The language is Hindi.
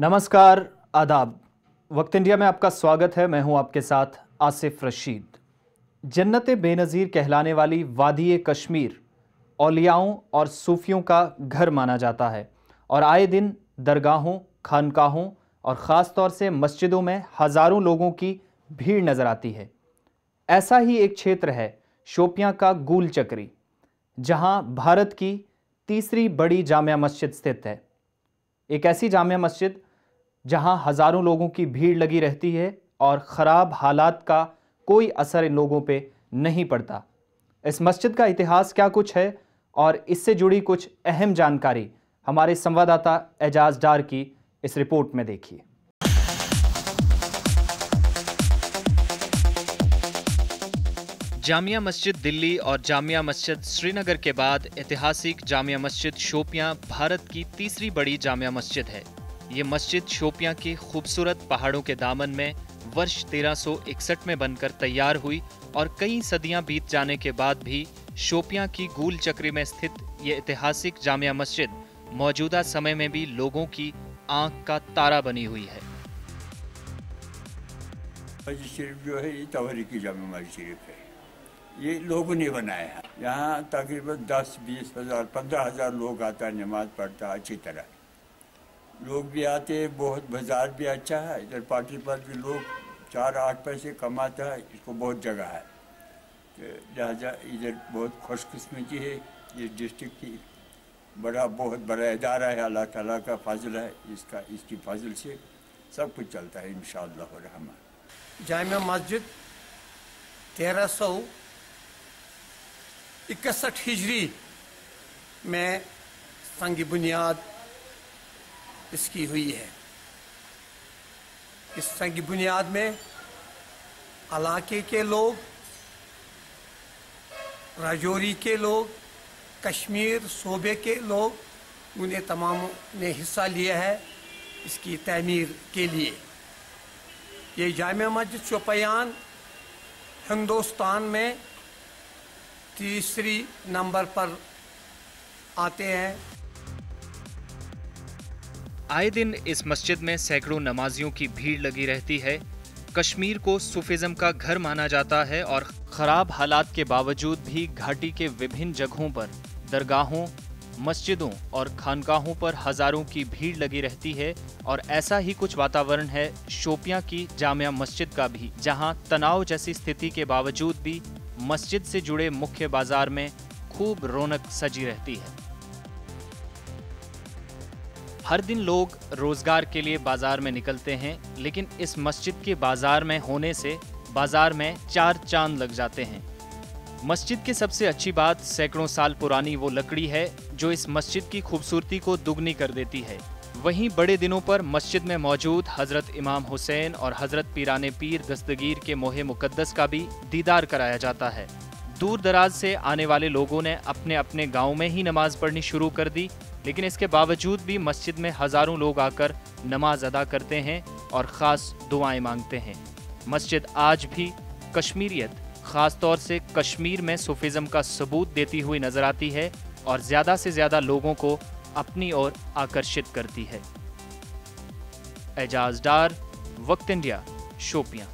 नमस्कार, आदाब। वक्त इंडिया में आपका स्वागत है। मैं हूँ आपके साथ आसिफ रशीद। जन्नत बेनज़ीर कहलाने वाली वादी कश्मीर औलियाओं और सूफियों का घर माना जाता है और आए दिन दरगाहों, खानकाहों और ख़ास तौर से मस्जिदों में हज़ारों लोगों की भीड़ नज़र आती है। ऐसा ही एक क्षेत्र है शोपियाँ का गूल चक्री, जहाँ भारत की तीसरी बड़ी जामिया मस्जिद स्थित है। एक ऐसी जामिया मस्जिद जहाँ हज़ारों लोगों की भीड़ लगी रहती है और ख़राब हालात का कोई असर इन लोगों पे नहीं पड़ता। इस मस्जिद का इतिहास क्या कुछ है और इससे जुड़ी कुछ अहम जानकारी हमारे संवाददाता एजाज डार की इस रिपोर्ट में देखिए। जामिया मस्जिद दिल्ली और जामिया मस्जिद श्रीनगर के बाद ऐतिहासिक जामिया मस्जिद शोपियाँ भारत की तीसरी बड़ी जामिया मस्जिद है। ये मस्जिद शोपियाँ की खूबसूरत पहाड़ों के दामन में वर्ष 1361 में बनकर तैयार हुई और कई सदियाँ बीत जाने के बाद भी शोपियाँ की गूल चक्री में स्थित ये ऐतिहासिक जामिया मस्जिद मौजूदा समय में भी लोगों की आँख का तारा बनी हुई है। मस्जिद शरीफ जो है, ये तवरी की जामा मस्जिद शरीफ है। ये लोगों ने बनाया है। यहाँ तकरीबन दस बीस हज़ार, पंद्रह हज़ार लोग आता नमाज़ पढ़ता, अच्छी तरह। लोग भी आते हैं, बहुत बाज़ार भी अच्छा है, इधर पार्टी पर भी लोग चार आठ पैसे कमाता है, इसको बहुत जगह है। तो लिहाजा इधर बहुत खुशकस्मती है, ये डिस्ट्रिक्ट की बड़ा, बहुत बड़ा इदारा है, अल्लाह ताला का फजल है, इसका, इसकी फजल से सब कुछ चलता है इन रहमान। जामिया मस्जिद तेरह सौ इकसठ हिजरी में संग बुनियाद इसकी हुई है। इस तरह की बुनियाद में इलाके के लोग, राजौरी के लोग, कश्मीर सूबे के लोग, उन्हें तमाम ने हिस्सा लिया है इसकी तमीर के लिए। ये जाम मस्जिद शोपियान हिंदुस्तान में तीसरी नंबर पर आते हैं। आए दिन इस मस्जिद में सैकड़ों नमाजियों की भीड़ लगी रहती है। कश्मीर को सूफिज्म का घर माना जाता है और खराब हालात के बावजूद भी घाटी के विभिन्न जगहों पर दरगाहों, मस्जिदों और खानकाहों पर हज़ारों की भीड़ लगी रहती है और ऐसा ही कुछ वातावरण है शोपियाँ की जामिया मस्जिद का भी, जहाँ तनाव जैसी स्थिति के बावजूद भी मस्जिद से जुड़े मुख्य बाज़ार में खूब रौनक सजी रहती है। हर दिन लोग रोज़गार के लिए बाज़ार में निकलते हैं, लेकिन इस मस्जिद के बाज़ार में होने से बाज़ार में चार चाँद लग जाते हैं। मस्जिद की सबसे अच्छी बात सैकड़ों साल पुरानी वो लकड़ी है, जो इस मस्जिद की खूबसूरती को दुगनी कर देती है। वहीं बड़े दिनों पर मस्जिद में मौजूद हज़रत इमाम हुसैन और हज़रत पीरान पीर दस्तगीर के मोहे मुकद्दस का भी दीदार कराया जाता है। दूर दराज से आने वाले लोगों ने अपने अपने गाँव में ही नमाज़ पढ़नी शुरू कर दी, लेकिन इसके बावजूद भी मस्जिद में हज़ारों लोग आकर नमाज़ अदा करते हैं और ख़ास दुआएँ मांगते हैं। मस्जिद आज भी कश्मीरियत, ख़ास तौर से कश्मीर में सूफिज़म का सबूत देती हुई नज़र आती है और ज़्यादा से ज़्यादा लोगों को अपनी ओर आकर्षित करती है। एजाज डार, वक्त इंडिया, शोपियाँ।